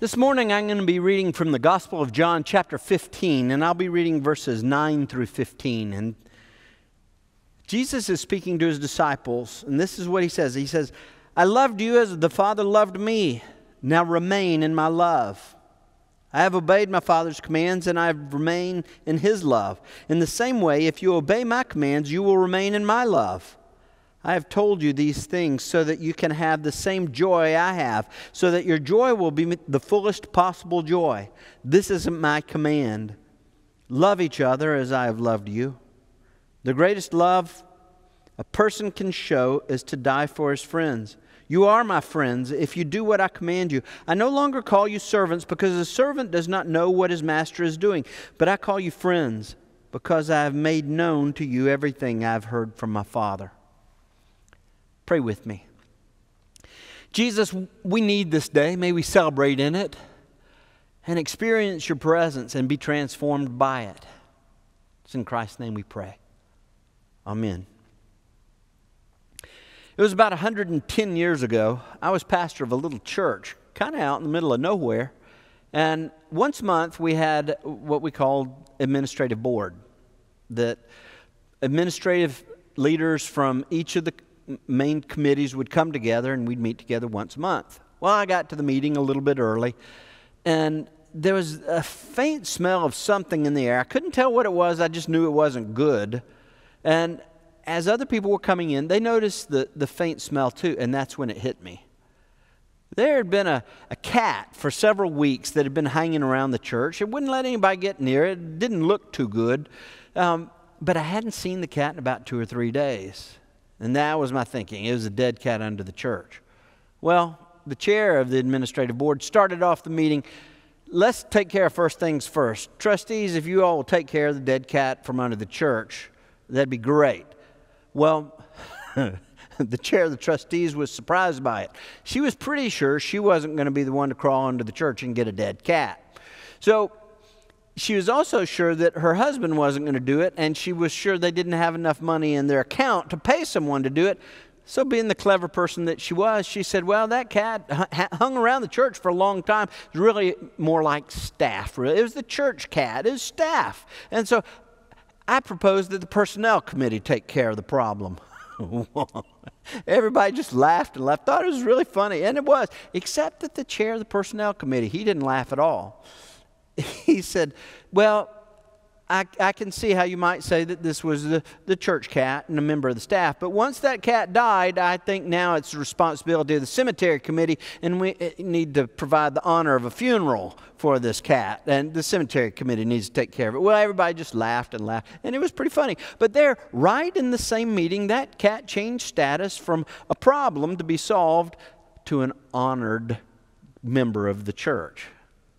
This morning I'm going to be reading from the Gospel of John, chapter 15, and I'll be reading verses 9 through 15. And Jesus is speaking to his disciples, and this is what he says He says, I loved you as the Father loved me. Now remain in my love. I have obeyed my Father's commands, and I have remained in his love. In the same way, if you obey my commands, you will remain in my love. I have told you these things so that you can have the same joy I have, so that your joy will be the fullest possible joy. This isn't my command. Love each other as I have loved you. The greatest love a person can show is to die for his friends. You are my friends if you do what I command you. I no longer call you servants because a servant does not know what his master is doing, but I call you friends because I have made known to you everything I've heard from my Father. Pray with me. Jesus, we need this day. May we celebrate in it and experience your presence and be transformed by it. It's in Christ's name we pray. Amen. It was about 110 years ago. I was pastor of a little church, kind of out in the middle of nowhere. And once a month, we had what we called administrative board. That administrative leaders from each of the main committees would come together and we'd meet together once a month. Well, I got to the meeting a little bit early, and there was a faint smell of something in the air. I couldn't tell what it was, I just knew it wasn't good. And as other people were coming in, they noticed the, the faint smell too, and that's when it hit me. There had been a, a cat for several weeks that had been hanging around the church. It wouldn't let anybody get near it, it didn't look too good. Um, but I hadn't seen the cat in about two or three days. And that was my thinking. It was a dead cat under the church. Well, the chair of the administrative board started off the meeting. Let's take care of first things first. Trustees, if you all will take care of the dead cat from under the church, that'd be great. Well, the chair of the trustees was surprised by it. She was pretty sure she wasn't going to be the one to crawl under the church and get a dead cat. So she was also sure that her husband wasn't going to do it, and she was sure they didn't have enough money in their account to pay someone to do it. So, being the clever person that she was, she said, Well, that cat hung around the church for a long time. It was really more like staff, really. It was the church cat, it was staff. And so I proposed that the personnel committee take care of the problem. Everybody just laughed and laughed. Thought it was really funny, and it was, except that the chair of the personnel committee, he didn't laugh at all. he said, Well, I, I, can see how you might say that this was the, the church cat and a member of the staff. But once that cat died, I think now it's the responsibility of the cemetery committee, and we eh, need to provide the honor of a funeral for this cat. And the cemetery committee needs to take care of it. Well, everybody just laughed and laughed, and it was pretty funny. But there, right in the same meeting, that cat changed status from a problem to be solved to an honored member of the church.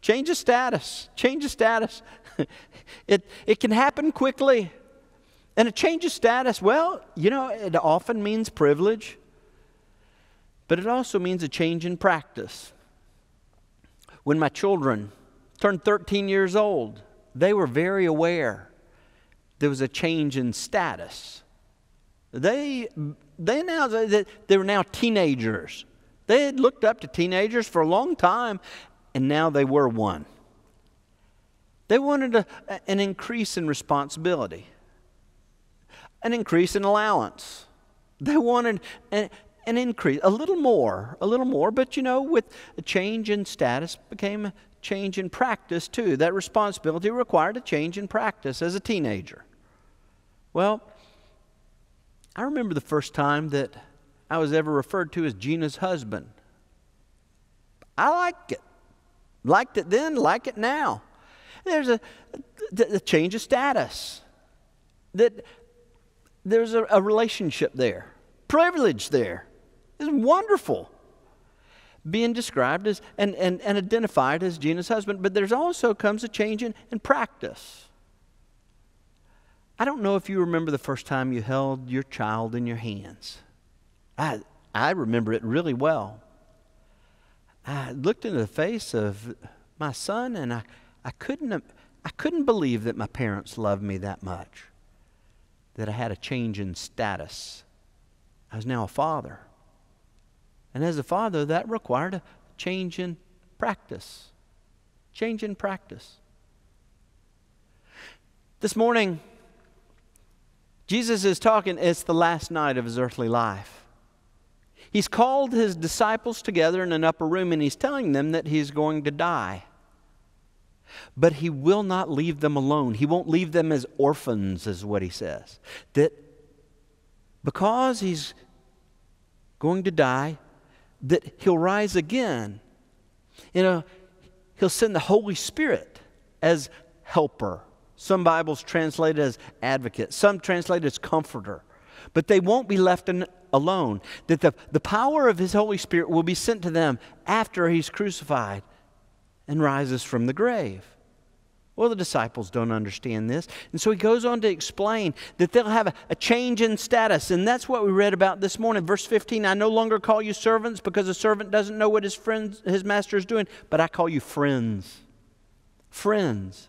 Change of status. Change of status. it, it can happen quickly. And a change of status, well, you know, it often means privilege, but it also means a change in practice. When my children turned 13 years old, they were very aware there was a change in status. They, they now, that they were now teenagers. They had looked up to teenagers for a long time, and now they were one. They wanted a, an increase in responsibility, an increase in allowance. They wanted an, an increase, a little more, a little more, but you know, with a change in status became a change in practice too. That responsibility required a change in practice as a teenager. Well, I remember the first time that I was ever referred to as Gina's husband. I liked it. Liked it then, like it now. There's a, a change of status. That there's a, a relationship there, privilege there. It's wonderful being described as and, and, and identified as Gina's husband, but there's also comes a change in, in practice. I don't know if you remember the first time you held your child in your hands. I, I remember it really well. I looked into the face of my son and I, I, couldn't, I couldn't believe that my parents loved me that much, that I had a change in status. I was now a father. And as a father, that required a change in practice. Change in practice. This morning, Jesus is talking, it's the last night of his earthly life. He's called his disciples together in an upper room and he's telling them that he's going to die. But he will not leave them alone. He won't leave them as orphans, is what he says. That because he's going to die, that he'll rise again. You know, he'll send the Holy Spirit as helper some Bibles translate it as advocate, some translate it as comforter. But they won't be left in, alone. That the, the power of His Holy Spirit will be sent to them after He's crucified and rises from the grave. Well, the disciples don't understand this. And so he goes on to explain that they'll have a, a, change in status. And that's what we read about this morning. Verse 15 I no longer call you servants because a servant doesn't know what his, friends, his master is doing, but I call you friends. Friends.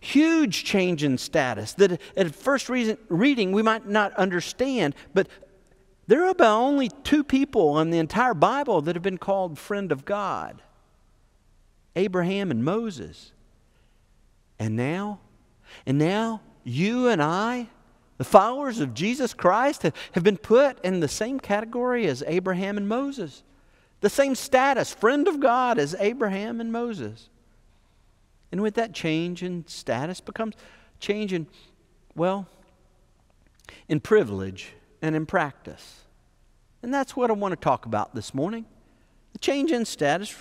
Huge change in status that at first reason, reading we might not understand, but there are about only two people in the entire Bible that have been called friend of God Abraham and Moses. And now, and now you and I, the followers of Jesus Christ, have, have been put in the same category as Abraham and Moses. The same status, friend of God, as Abraham and Moses. And with that change in status becomes change in, well, in privilege and in practice. And that's what I want to talk about this morning. The change in status,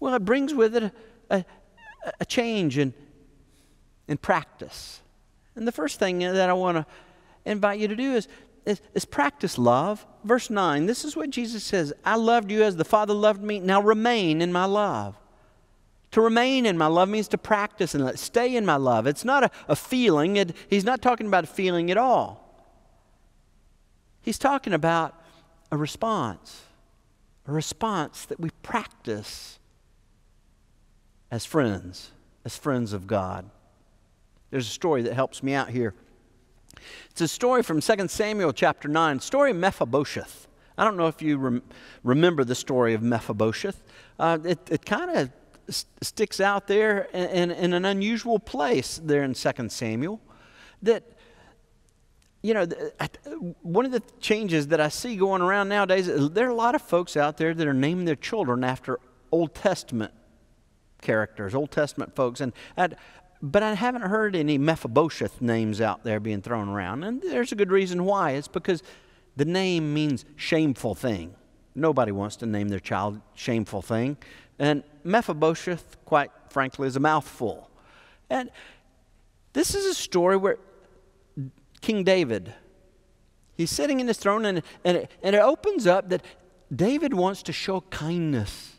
well, it brings with it a, a, a change in, in practice. And the first thing that I want to invite you to do is, is, is, practice love. Verse 9, this is what Jesus says I loved you as the Father loved me. Now remain in my love. To remain in my love means to practice and stay in my love. It's not a, a feeling, it, he's not talking about a feeling at all. He's talking about a response, a response that we practice as friends, as friends of God. There's a story that helps me out here. It's a story from 2 Samuel chapter 9, story of Mephibosheth. I don't know if you rem- remember the story of Mephibosheth. Uh, it it kind of sticks out there in, in, an unusual place there in 2 Samuel. That, you know, one of the changes that I see going around nowadays, there are a lot of folks out there that are naming their children after Old Testament characters, Old Testament folks. And but I haven't heard any Mephibosheth names out there being thrown around. And there's a good reason why. It's because the name means shameful thing. Nobody wants to name their child shameful thing. And Mephibosheth, quite frankly, is a mouthful. And this is a story where King David, he's sitting in his throne, and, and, it, and it opens up that David wants to show kindness,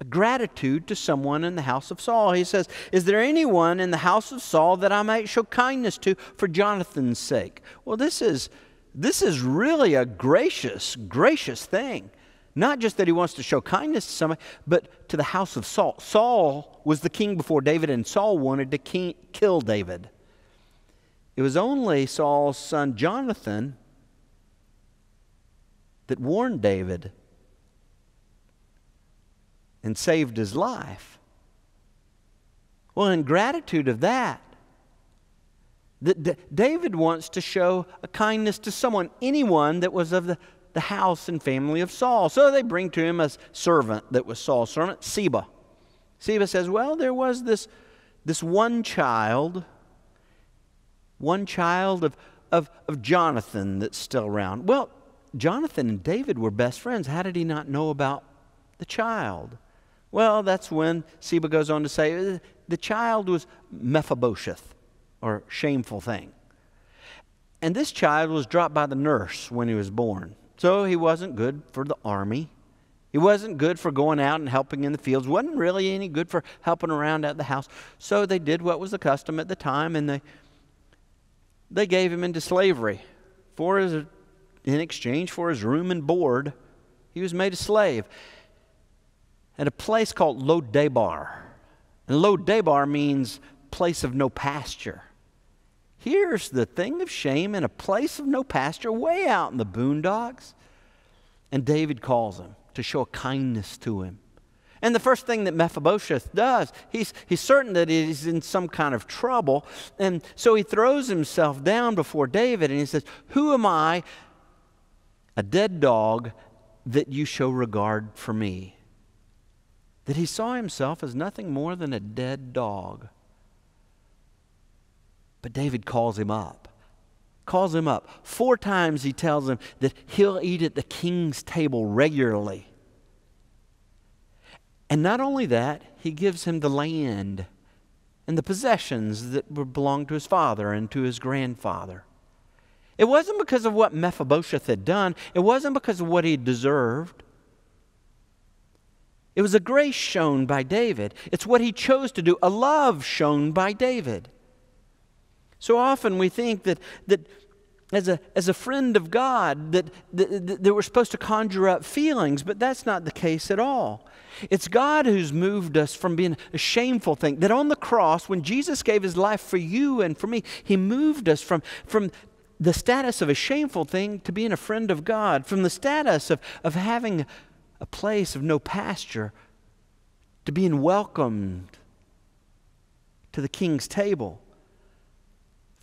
a gratitude to someone in the house of Saul. He says, Is there anyone in the house of Saul that I might show kindness to for Jonathan's sake? Well, this is, this is really a gracious, gracious thing Not just that he wants to show kindness to somebody, but to the house of Saul. Saul was the king before David, and Saul wanted to king, kill David. It was only Saul's son Jonathan that warned David and saved his life. Well, in gratitude of that, that David wants to show a kindness to someone, anyone that was of the, the house and family of Saul. So they bring to him a servant that was Saul's servant, Ziba. Ziba says, Well, there was this, this one child, one child of, of, of Jonathan that's still around. Well, Jonathan and David were best friends. How did he not know about the child? Well, that's when Ziba goes on to say the child was Mephibosheth or shameful thing. And this child was dropped by the nurse when he was born. So he wasn't good for the army. He wasn't good for going out and helping in the fields. wasn't really any good for helping around at the house. So they did what was the custom at the time, and they they gave him into slavery for his in exchange for his room and board. He was made a slave at a place called Lodebar. And Lodebar means place of no pasture. Here's the thing of shame in a place of no pasture, way out in the boondocks. And David calls him to show kindness to him. And the first thing that Mephibosheth does, he's, he's certain that he's in some kind of trouble. And so he throws himself down before David and he says, Who am I, a dead dog, that you show regard for me? That he saw himself as nothing more than a dead dog. But David calls him up. Calls him up. Four times he tells him that he'll eat at the king's table regularly. And not only that, he gives him the land and the possessions that belonged to his father and to his grandfather. It wasn't because of what Mephibosheth had done, it wasn't because of what he deserved. It was a grace shown by David. It's what he chose to do, a love shown by David. So often we think that, that as, a, as a friend of God, that, that, that we're supposed to conjure up feelings, but that's not the case at all. It's God who's moved us from being a shameful thing. That on the cross, when Jesus gave his life for you and for me, he moved us from, from the status of a shameful thing to being a friend of God, from the status of, of having a place of no pasture to being welcomed to the king's table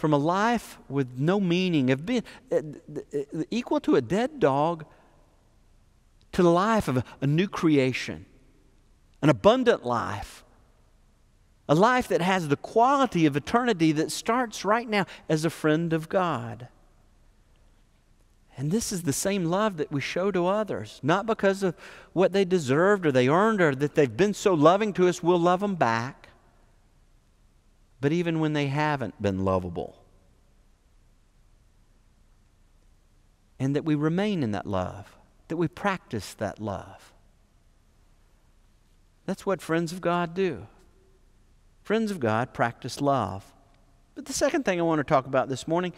from a life with no meaning, of being uh, uh, equal to a dead dog, to the life of a, a new creation, an abundant life, a life that has the quality of eternity that starts right now as a friend of God. And this is the same love that we show to others, not because of what they deserved or they earned or that they've been so loving to us, we'll love them back but even when they haven't been lovable. And that we remain in that love, that we practice that love. That's what friends of God do. Friends of God practice love. But the second thing I want to talk about this morning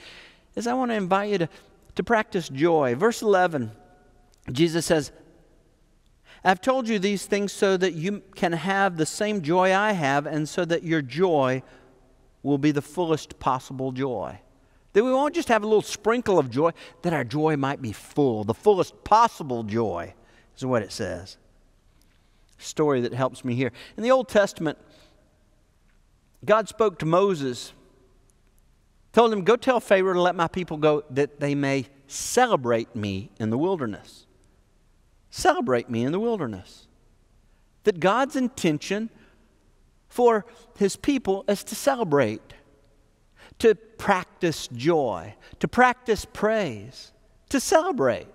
is I want to invite you to, to practice joy. Verse 11, Jesus says, I've told you these things so that you can have the same joy I have, and so that your joy will be the fullest possible joy. That we won't just have a little sprinkle of joy, that our joy might be full, the fullest possible joy, is what it says. Story that helps me here. In the Old Testament, God spoke to Moses, told him, Go tell Pharaoh to let my people go that they may celebrate me in the wilderness. Celebrate me in the wilderness. That God's intention for his people is to celebrate, to practice joy, to practice praise, to celebrate,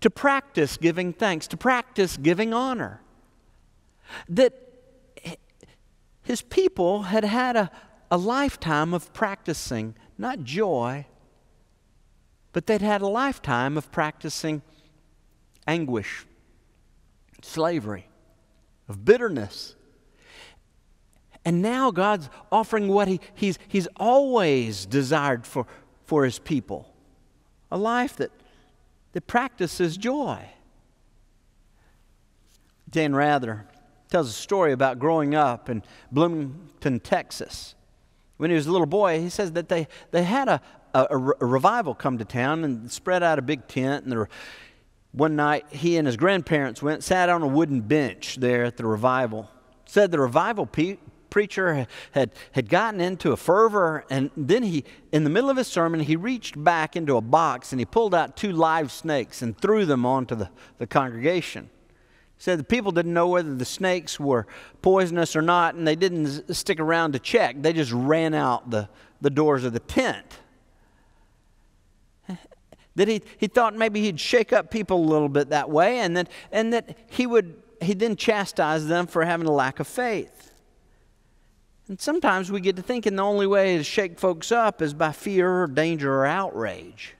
to practice giving thanks, to practice giving honor. That his people had had a, a lifetime of practicing not joy, but they'd had a lifetime of practicing anguish, slavery, of bitterness, and now God's offering what he, he's, he's always desired for, for his people a life that, that practices joy. Dan Rather tells a story about growing up in Bloomington, Texas. When he was a little boy, he says that they, they had a, a, a revival come to town and spread out a big tent. And there, one night, he and his grandparents went, sat on a wooden bench there at the revival. Said the revival pe- preacher had, had gotten into a fervor, and then he, in the middle of his sermon, he reached back into a box and he pulled out two live snakes and threw them onto the, the congregation said the people didn't know whether the snakes were poisonous or not, and they didn't stick around to check. They just ran out the, the doors of the tent. that he, he thought maybe he'd shake up people a little bit that way, and that, and that he would he'd then chastise them for having a lack of faith. And sometimes we get to thinking the only way to shake folks up is by fear or danger or outrage.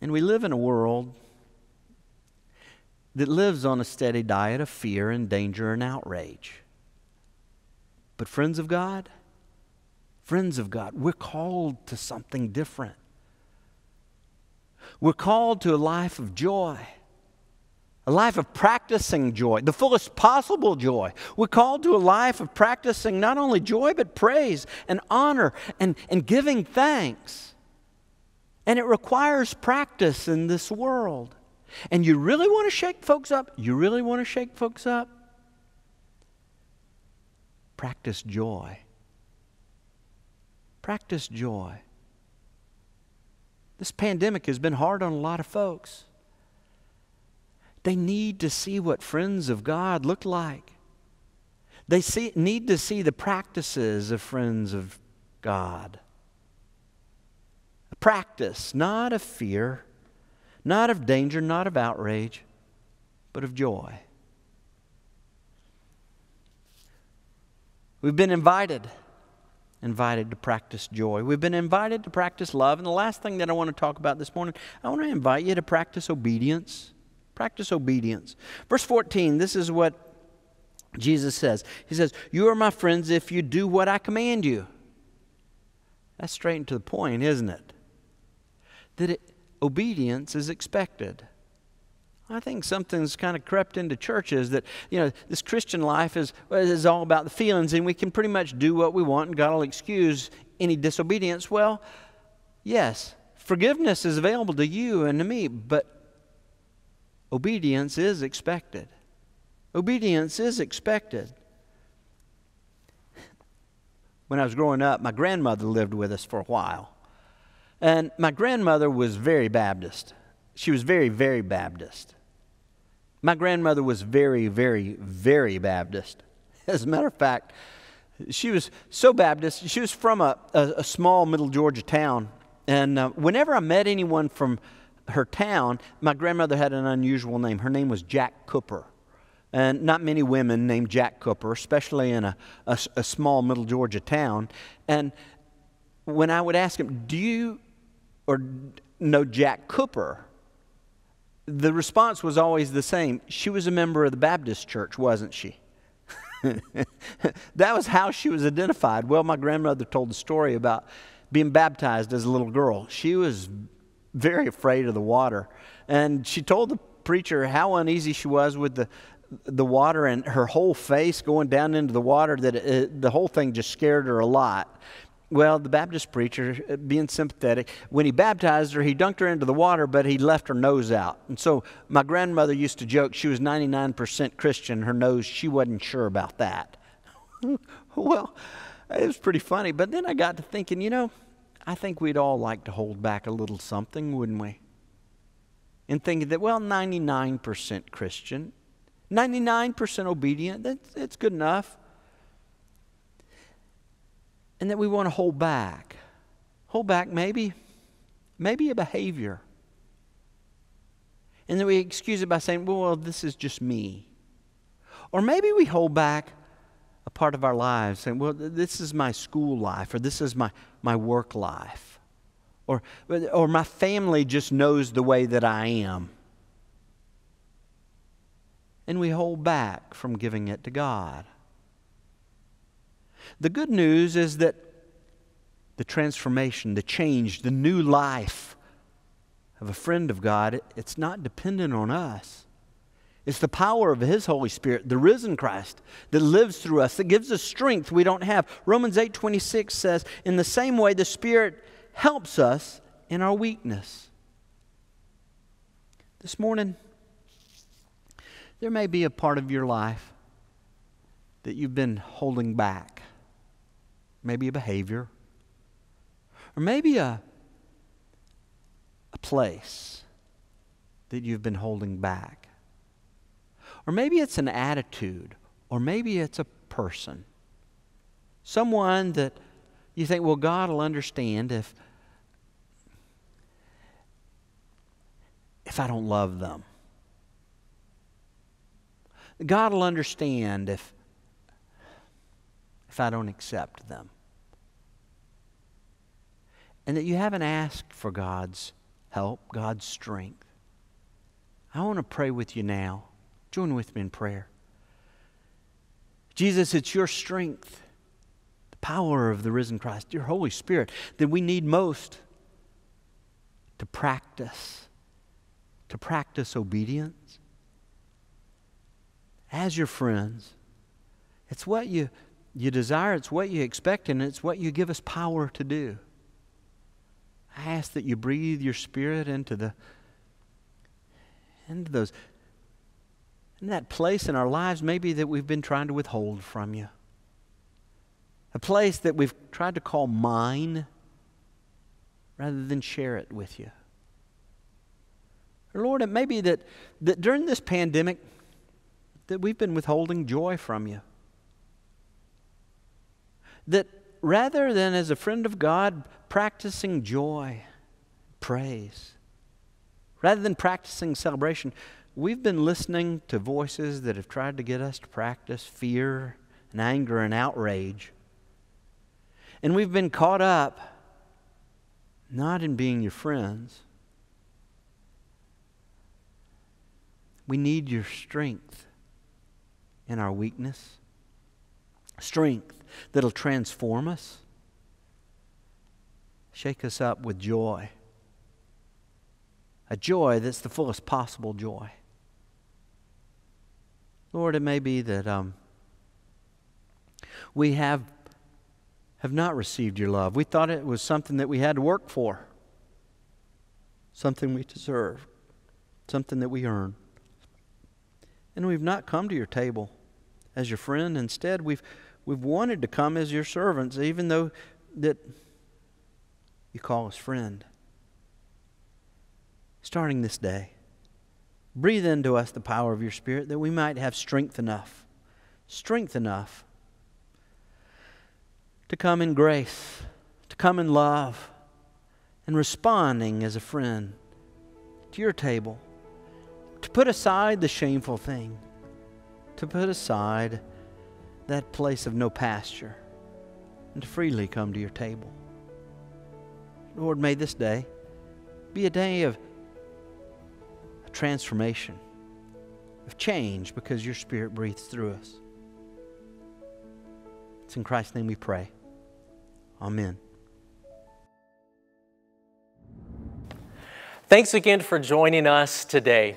And we live in a world that lives on a steady diet of fear and danger and outrage. But, friends of God, friends of God, we're called to something different. We're called to a life of joy, a life of practicing joy, the fullest possible joy. We're called to a life of practicing not only joy, but praise and honor and, and giving thanks. And it requires practice in this world. And you really want to shake folks up? You really want to shake folks up? Practice joy. Practice joy. This pandemic has been hard on a lot of folks. They need to see what friends of God look like. They see, need to see the practices of friends of God. A practice, not of fear not of danger, not of outrage, but of joy. We've been invited, invited to practice joy. We've been invited to practice love. And the last thing that I want to talk about this morning, I want to invite you to practice obedience. Practice obedience. Verse 14, this is what Jesus says. He says, You are my friends if you do what I command you. That's straight and to the point, isn't it? That it, obedience is expected. I think something's kind of crept into churches that, you know, this Christian life is, is all about the feelings and we can pretty much do what we want and God will excuse any disobedience. Well, yes, forgiveness is available to you and to me, but obedience is expected. Obedience is expected. When I was growing up, my grandmother lived with us for a while. And my grandmother was very Baptist. She was very, very Baptist. My grandmother was very, very, very Baptist. As a matter of fact, she was so Baptist, she was from a, a, a small middle Georgia town. And uh, whenever I met anyone from her town, my grandmother had an unusual name. Her name was Jack Cooper. And not many women named Jack Cooper, especially in a, a, a small middle Georgia town. And when I would ask him, Do you or know Jack Cooper? The response was always the same. She was a member of the Baptist church, wasn't she? that was how she was identified. Well, my grandmother told the story about being baptized as a little girl. She was very afraid of the water. And she told the preacher how uneasy she was with the, the water and her whole face going down into the water that it, the whole thing just scared her a lot. Well, the Baptist preacher, uh, being sympathetic, when he baptized her, he dunked her into the water, but he left her nose out. And so my grandmother used to joke she was 99% Christian. Her nose, she wasn't sure about that. well, it was pretty funny. But then I got to thinking, you know, I think we'd all like to hold back a little something, wouldn't we? And thinking that, well, 99% Christian, 99% obedient, that's, that's good enough and that we want to hold back. Hold back maybe, maybe a behavior. And then we excuse it by saying, well, well, this is just me. Or maybe we hold back a part of our lives saying, well, this is my school life, or this is my, my work life. Or, or my family just knows the way that I am. And we hold back from giving it to God. The good news is that the transformation, the change, the new life of a friend of God, it's not dependent on us. It's the power of His Holy Spirit, the risen Christ, that lives through us, that gives us strength we don't have. Romans 8 26 says, In the same way, the Spirit helps us in our weakness. This morning, there may be a part of your life that you've been holding back. Maybe a behavior, or maybe a, a place that you've been holding back. Or maybe it's an attitude, or maybe it's a person. Someone that you think, well, God will understand if, if I don't love them. God will understand if, if I don't accept them. And that you haven't asked for God's help, God's strength. I want to pray with you now. Join with me in prayer. Jesus, it's your strength, the power of the risen Christ, your Holy Spirit that we need most to practice, to practice obedience as your friends. It's what you, you desire, it's what you expect, and it's what you give us power to do. I ask that you breathe your spirit into the into those that place in our lives maybe that we've been trying to withhold from you. A place that we've tried to call mine rather than share it with you. Or Lord, it may be that, that during this pandemic that we've been withholding joy from you. That rather than as a friend of God practicing joy, praise, rather than practicing celebration, we've been listening to voices that have tried to get us to practice fear and anger and outrage. And we've been caught up not in being your friends. We need your strength in our weakness, strength that'll transform us, shake us up with joy, a joy that's the fullest possible joy. Lord, it may be that um, we have, have not received your love. We thought it was something that we had to work for, something we deserve, something that we earn. And we've not come to your table as your friend. Instead, we've, we've wanted to come as your servants, even though that you call us friend. Starting this day. Breathe into us the power of your Spirit that we might have strength enough, strength enough to come in grace, to come in love, and responding as a friend to your table, to put aside the shameful thing, to put aside that place of no pasture, and to freely come to your table. Lord, may this day be a day transformation, of change, because your Spirit breathes through us. It's in Christ's name we pray. Amen. Thanks again for joining us today.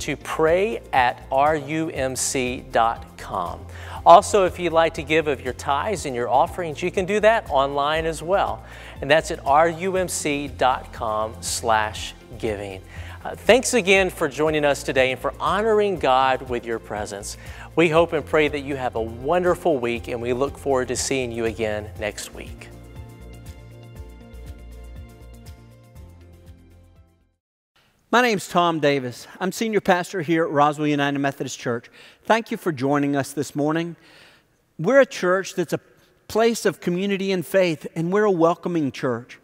to pray at rumc.com. Also, if you'd like to give of your tithes and your offerings, you can do that online as well. And that's at rumc.com slash giving. Uh, thanks again for joining us today and for honoring God with your presence. We hope and pray that you have a wonderful week, and we look forward to seeing you again next week. My name's Tom Davis. I'm senior pastor here at Roswell United Methodist Church. Thank you for joining us this morning. We're a church that's a place of community and faith, and we're a welcoming church.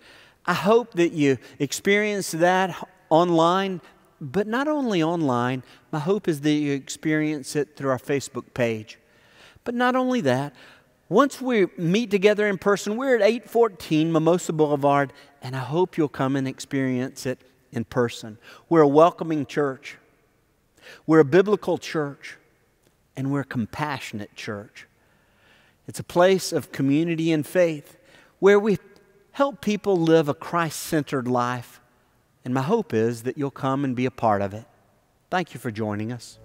I hope that you experience that online, but not only online. My hope is that you experience it through our Facebook page. But not only that, once we meet together in person, we're at 814 Mimosa Boulevard, and I hope you'll come and experience it in person. We're a welcoming church, we're a biblical church, and we're a compassionate church. It's a place of community and faith where we help people live a Christ centered life. And my hope is that you'll come and be a part of it. Thank you for joining us.